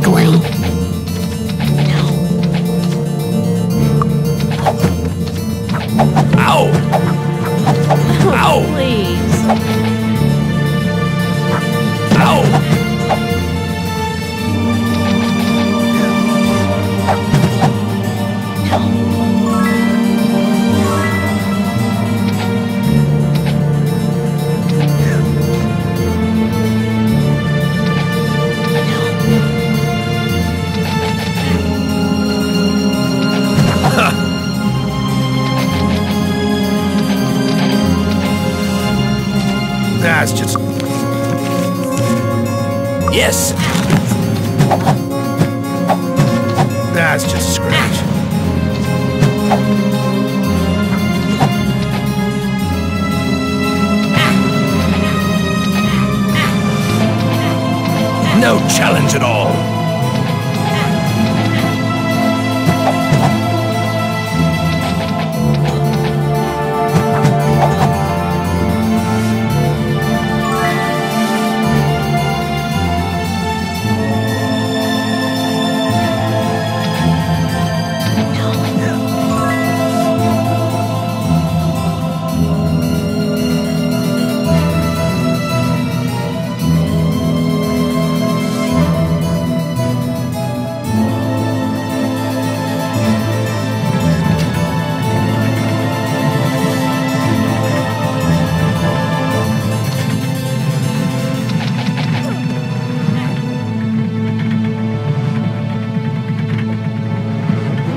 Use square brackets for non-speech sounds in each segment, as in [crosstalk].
Weakling. Ow! [laughs] Ow! Please. That's just. Yes! That's just a scratch. No challenge at all.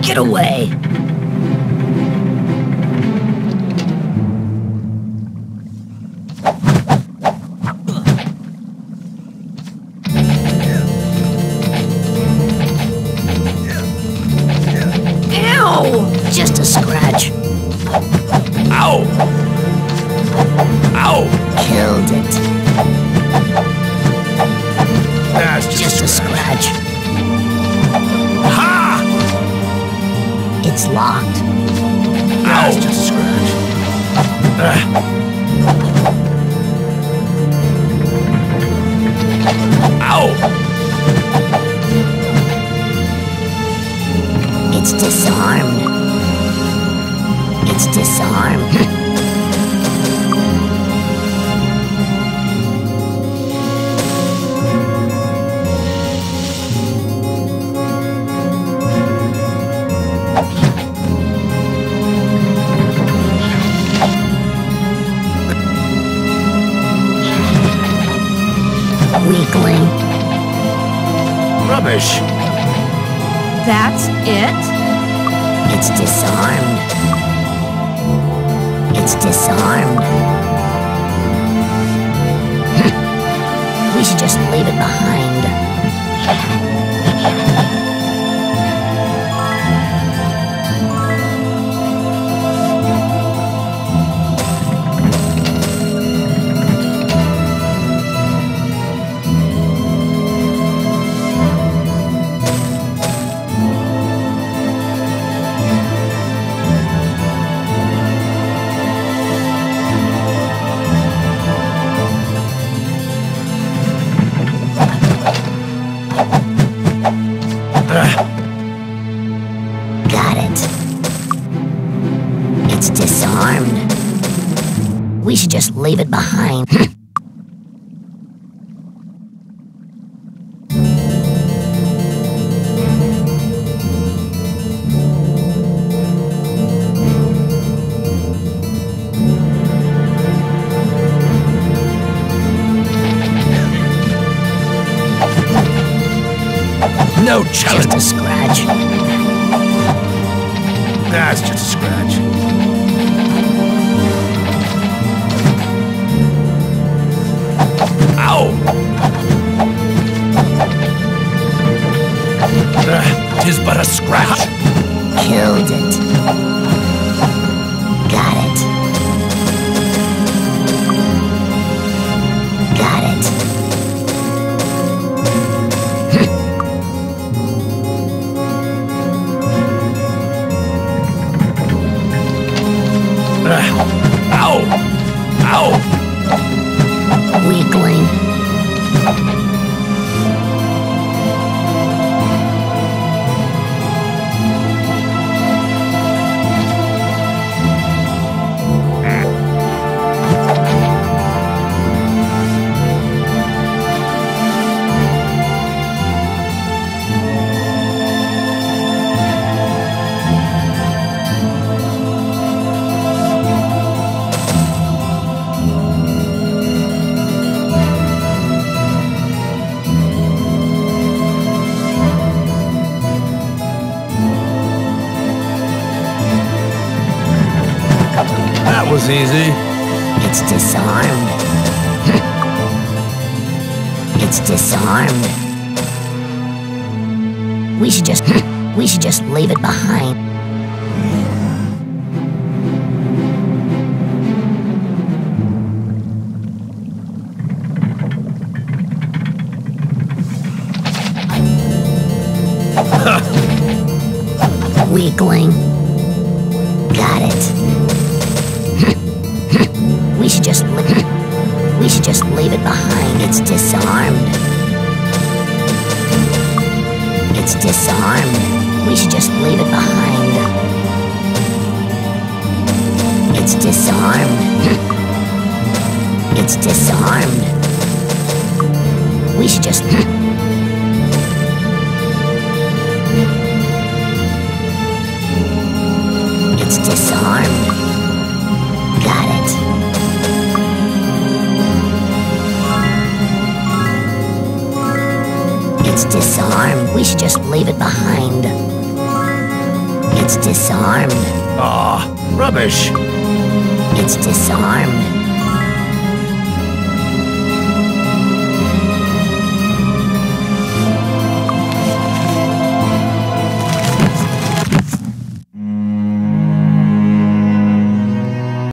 Get away. It's locked. That's just a scratch. Ow! It's disarmed. It's disarmed. [laughs] Weakling. Rubbish. That's it? It's disarmed. It's disarmed. [laughs] we should just leave it behind. [laughs] We should just leave it behind. [laughs] No just challenge. a scratch. That's just a scratch. Scratch. Easy. It's disarmed. it's disarmed. We should just we should just leave it behind. [laughs] Weakling. Got it. [laughs] we should just we should just leave it behind. It's disarmed. It's disarmed. We should just leave it behind. It's disarmed. [laughs] it's disarmed. We should just [laughs] It's disarmed. We should just leave it behind. It's disarmed. Aw, rubbish. It's disarmed.